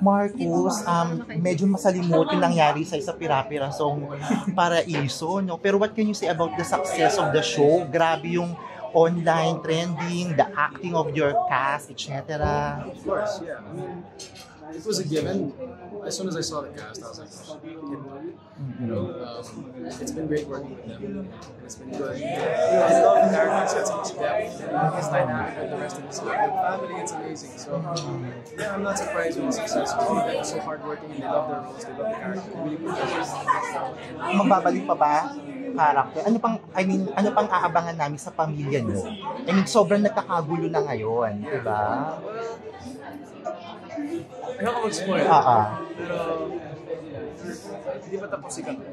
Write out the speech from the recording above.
Marcos, um, medyo masalimuot yung nangyari sa isa pirapirasong paraiso, no? Pero what can you say about the success of the show? Grabe yung online trending, the acting of your cast, etc. Of course, yeah. I mean, it was a given. As soon as I saw the cast, I was like, oh, you know, um, it's been great working with them. And it's been good. I love got so much depth, and it's dynamic with the rest of. With family, it's amazing. So, yeah, I'm not surprised with the success. They're so hardworking and they love their roles, they love the character. They really. Magbabalik pa ba character? Ano pang, I mean, ano pang aabangan namin sa pamilya nyo? I mean, sobrang nagkakagulo na ngayon, di ba? Ayoko mag-spoil. Ah. Pero, hindi pa tapos si Kato.